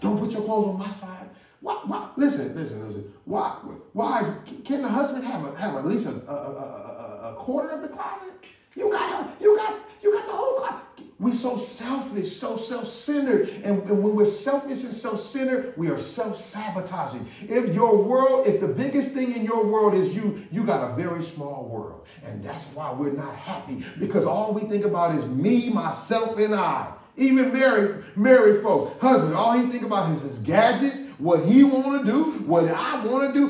B: Don't put your clothes on my side. Why, why, listen, listen, listen. Why, why can the husband have a, have at least a, a, a, a, quarter of the closet? You got, you got, you got the whole closet. We so selfish, so self-centered, and, and when we're selfish and self-centered, we are self-sabotaging. If your world, if the biggest thing in your world is you, you got a very small world, and that's why we're not happy because all we think about is me, myself, and I. Even married, married folks, husband, all he think about is his gadgets, what he want to do, what I want to do.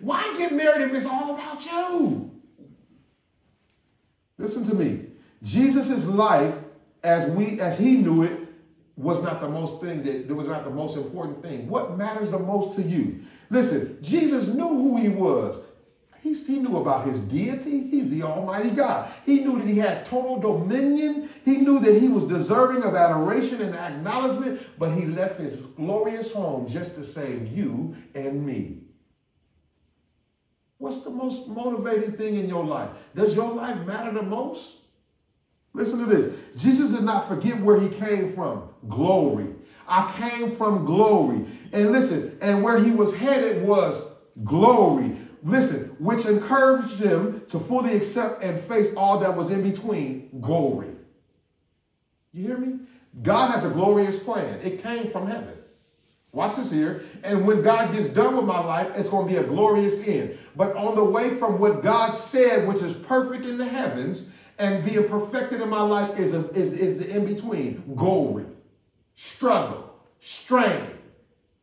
B: Why get married if it's all about you? Listen to me. Jesus' life, as we as he knew it, was not the most thing that it was not the most important thing. What matters the most to you? Listen, Jesus knew who he was. He's, he knew about his deity. He's the Almighty God. He knew that he had total dominion. He knew that he was deserving of adoration and acknowledgement, but he left his glorious home just to save you and me. What's the most motivating thing in your life? Does your life matter the most? Listen to this. Jesus did not forget where he came from. Glory. I came from glory. And listen, and where he was headed was glory. Listen, which encouraged him to fully accept and face all that was in between glory. You hear me? God has a glorious plan. It came from heaven. Watch this here. And when God gets done with my life, it's going to be a glorious end. But on the way from what God said, which is perfect in the heavens, and being perfected in my life is, a, is, is the in between glory, struggle, strain,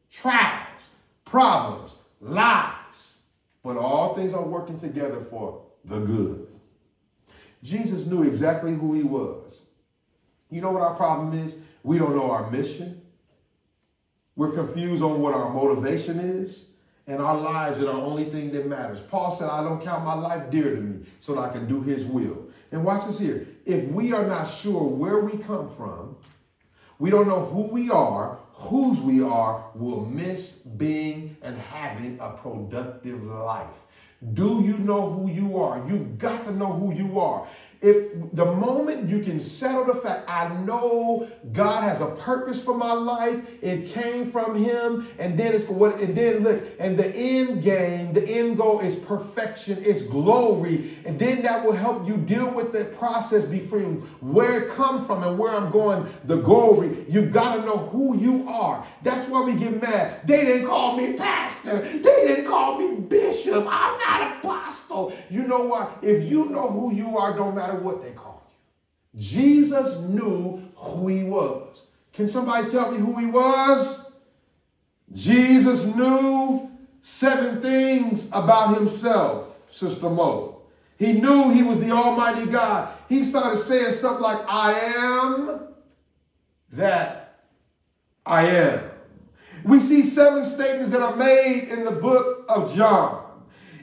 B: trials, problems, lies but all things are working together for the good. Jesus knew exactly who he was. You know what our problem is? We don't know our mission. We're confused on what our motivation is. And our lives are the only thing that matters. Paul said, I don't count my life dear to me so that I can do his will. And watch this here. If we are not sure where we come from, we don't know who we are, whose we are, we'll miss being and having a productive life. Do you know who you are? You've got to know who you are if the moment you can settle the fact, I know God has a purpose for my life, it came from Him, and then it's what, and then look, and the end game, the end goal is perfection, it's glory, and then that will help you deal with the process between where it come from and where I'm going, the glory. You've got to know who you are. That's why we get mad. They didn't call me pastor. They didn't call me bishop. I'm not apostle. You know what? If you know who you are, don't matter matter what they call you. Jesus knew who he was. Can somebody tell me who he was? Jesus knew seven things about himself, Sister Mo. He knew he was the Almighty God. He started saying stuff like, I am that I am. We see seven statements that are made in the book of John.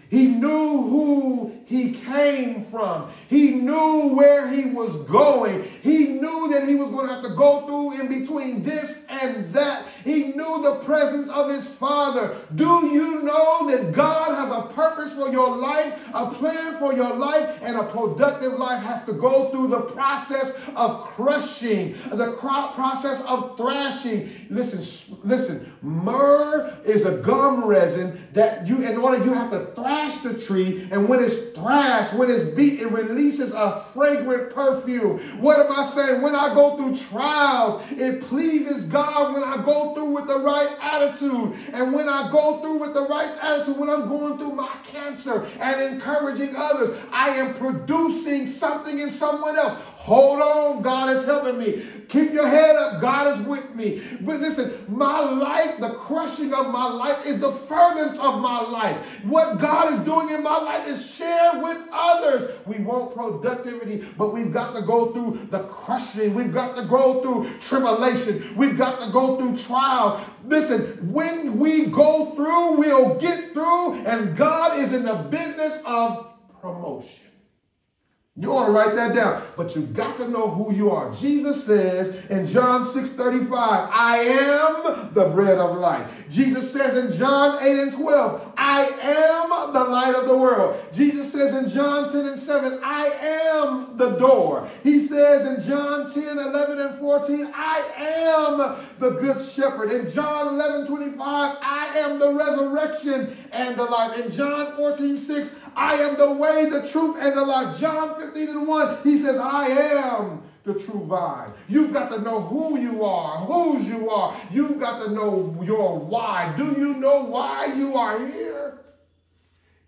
B: He knew who he came from. He knew where he was going. He knew that he was going to have to go through in between this and that. He knew the presence of his Father. Do you know that God has a purpose for your life, a plan for your life, and a productive life has to go through the process of crushing, the process of thrashing. Listen, listen, myrrh is a gum resin that you, in order, you have to thrash the tree, and when it's thrashed, when it's beat, it releases a fragrant perfume. What am I saying? When I go through trials, it pleases God when I go through with the right attitude. And when I go through with the right attitude, when I'm going through my cancer and encouraging others, I am producing something in someone else. Hold on, God is helping me. Keep your head up, God is with me. But listen, my life, the crushing of my life is the furtherance of my life. What God is doing in my life is share with others. We want productivity, but we've got to go through the crushing. We've got to go through tribulation. We've got to go through trials. Listen, when we go through, we'll get through, and God is in the business of promotion. You want to write that down, but you got to know who you are. Jesus says in John 6 35, I am the bread of life. Jesus says in John 8 and 12, I am the light of the world. Jesus says in John 10 and 7, I am the door. He says in John 10, 11 and 14, I am the good shepherd. In John 11, 25, I am the resurrection and the life. In John 14, 6, I am the way, the truth, and the life. John 15 and 1, he says, I am the true vine. You've got to know who you are, whose you are. You've got to know your why. Do you know why you are here?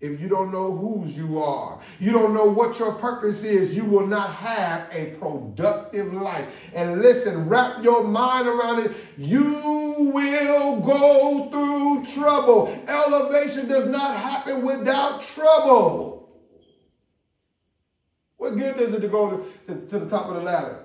B: If you don't know whose you are, you don't know what your purpose is, you will not have a productive life. And listen, wrap your mind around it. You will go through trouble. Elevation does not happen without trouble. What good is it to go to, to, to the top of the ladder?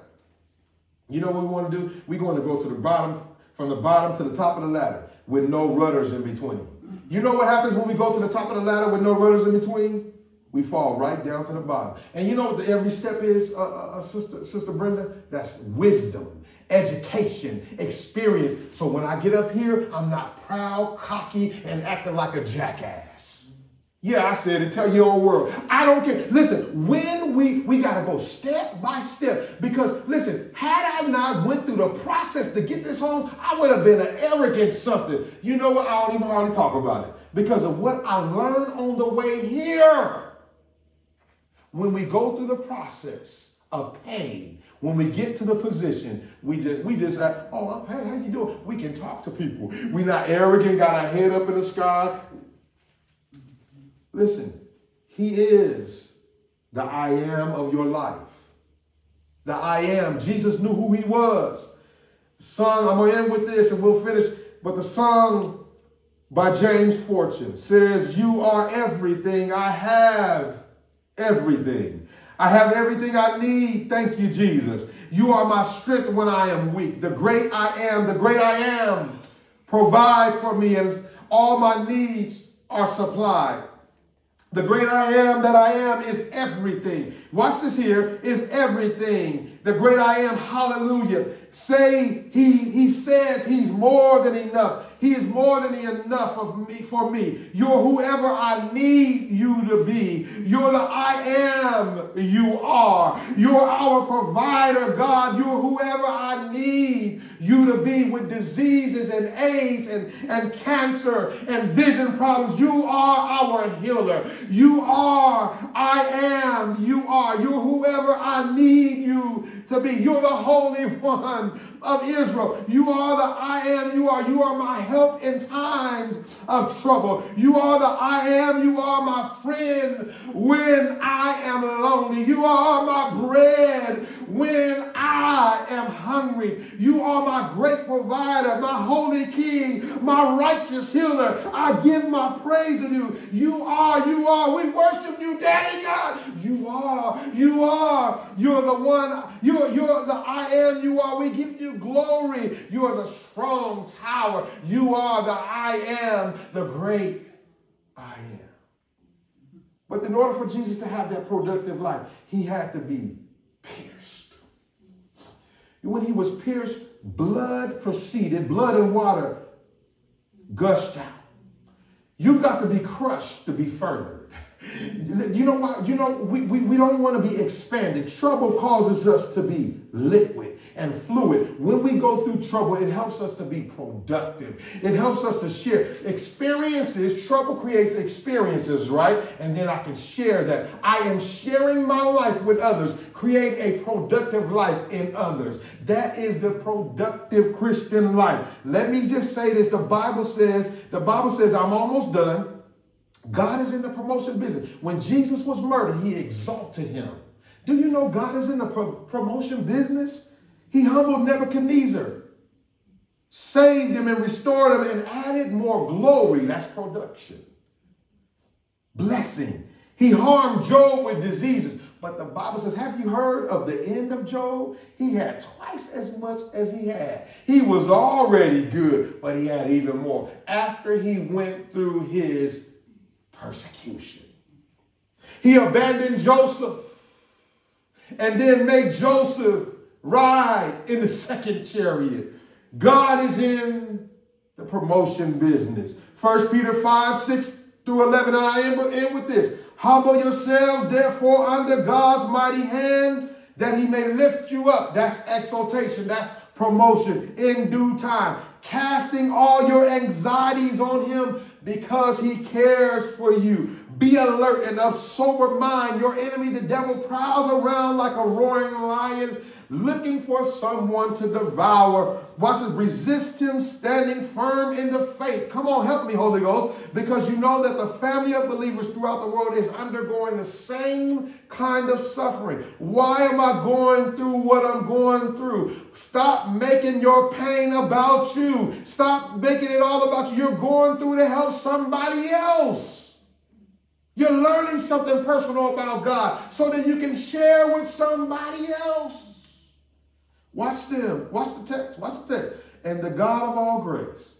B: You know what we want to do? We're going to go to the bottom, from the bottom to the top of the ladder with no rudders in between. You know what happens when we go to the top of the ladder with no rudders in between? We fall right down to the bottom. And you know what the every step is, uh, uh, uh Sister, Sister Brenda? That's wisdom, education, experience. So when I get up here, I'm not proud, cocky, and acting like a jackass. Yeah, I said it. Tell your own world. I don't care. Listen, when we we gotta go step by step because listen, had I not went through the process to get this home, I would have been an arrogant something. You know what? I don't even hardly talk about it because of what I learned on the way here. When we go through the process of pain, when we get to the position, we just we just uh, oh hey how you doing? We can talk to people. We're not arrogant, got our head up in the sky. Listen, he is the I am of your life. The I am. Jesus knew who he was. song, I'm going to end with this and we'll finish. But the song by James Fortune says, You are everything. I have everything. I have everything I need. Thank you, Jesus. You are my strength when I am weak. The great I am, the great I am provides for me, and all my needs are supplied. The great I am that I am is everything. Watch this here, is everything. The great I am, hallelujah. Say he, he says he's more than enough. He is more than enough of me for me. You're whoever I need you to be. You're the I am you are. You're our provider, God. You're whoever I need you to be with diseases and AIDS and, and cancer and vision problems. You are our healer. You are, I am, you are. You're whoever I need you to be. You're the Holy [laughs] One of Israel. You are the I am, you are. You are my help in times of trouble. You are the I am, you are my friend when I am lonely. You are my bread when I am hungry. You are my great provider, my holy king, my righteous healer. I give my praise to you. You are, you are. We worship you, Daddy God. You are, you are. You're the one, you're, you're the I am, you are. We give you glory. You are the strong tower. You are the I am, the great I am. But in order for Jesus to have that productive life, he had to be pierced. When he was pierced, blood proceeded, blood and water gushed out. You've got to be crushed to be furthered. You know why? You know, we, we, we don't want to be expanded. Trouble causes us to be liquid and fluid. When we go through trouble, it helps us to be productive. It helps us to share experiences. Trouble creates experiences, right? And then I can share that. I am sharing my life with others. Create a productive life in others. That is the productive Christian life. Let me just say this. The Bible says, the Bible says, I'm almost done. God is in the promotion business. When Jesus was murdered, he exalted him. Do you know God is in the pro promotion business? He humbled Nebuchadnezzar, saved him and restored him and added more glory. That's production. Blessing. He harmed Job with diseases. But the Bible says, have you heard of the end of Job? He had twice as much as he had. He was already good, but he had even more after he went through his persecution. He abandoned Joseph and then made Joseph ride in the second chariot. God is in the promotion business. 1 Peter 5, 6 through 11. And I end with, this. Humble yourselves, therefore, under God's mighty hand, that he may lift you up. That's exaltation. That's promotion in due time. Casting all your anxieties on him because he cares for you. Be alert and of sober mind. Your enemy, the devil, prowls around like a roaring lion looking for someone to devour. Watch us resist him standing firm in the faith. Come on, help me, Holy Ghost, because you know that the family of believers throughout the world is undergoing the same kind of suffering. Why am I going through what I'm going through? Stop making your pain about you. Stop making it all about you. You're going through to help somebody else. You're learning something personal about God so that you can share with somebody else. Watch them. Watch the text. Watch the text. And the God of all grace,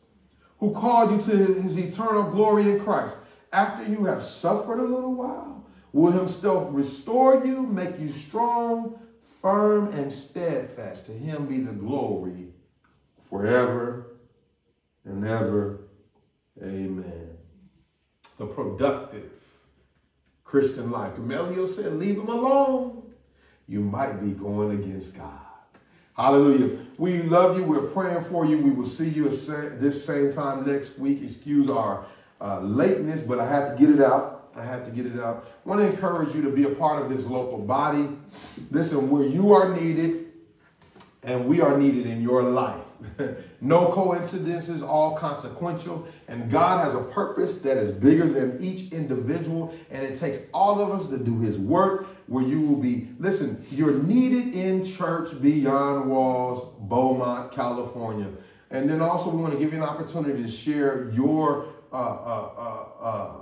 B: who called you to his, eternal glory in Christ, after you have suffered a little while, will himself restore you, make you strong, firm, and steadfast. To him be the glory forever and ever. Amen. The productive Christian life. Gamaliel said, leave him alone. You might be going against God. Hallelujah. We love you. We're praying for you. We will see you at this same time next week. Excuse our uh, lateness, but I had to get it out. I had to get it out. I want to encourage you to be a part of this local body. Listen, where you are needed and we are needed in your life. [laughs] no coincidences, all consequential. And God has a purpose that is bigger than each individual. And it takes all of us to do his work where you will be, listen, you're needed in church beyond walls, Beaumont, California. And then also we want to give you an opportunity to share your uh, uh, uh,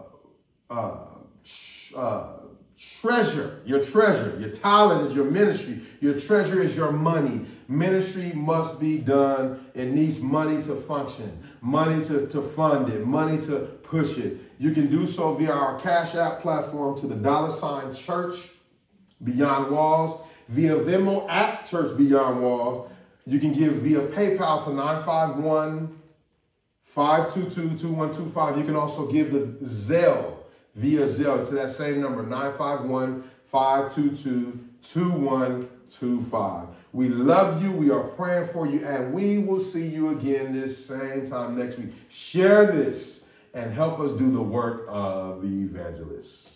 B: uh, uh, uh treasure, your treasure, your talent is your ministry, your treasure is your money. Ministry must be done. It needs money to function, money to, to fund it, money to push it. You can do so via our Cash App platform to the dollar sign church beyond walls, via Venmo at church beyond walls. You can give via PayPal to 951 522 2125. You can also give the Zelle via Zelle to that same number 951 522 2125. We love you. We are praying for you. And we will see you again this same time next week. Share this and help us do the work of the evangelists.